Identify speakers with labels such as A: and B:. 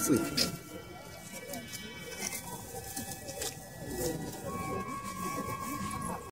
A: すぐ行って。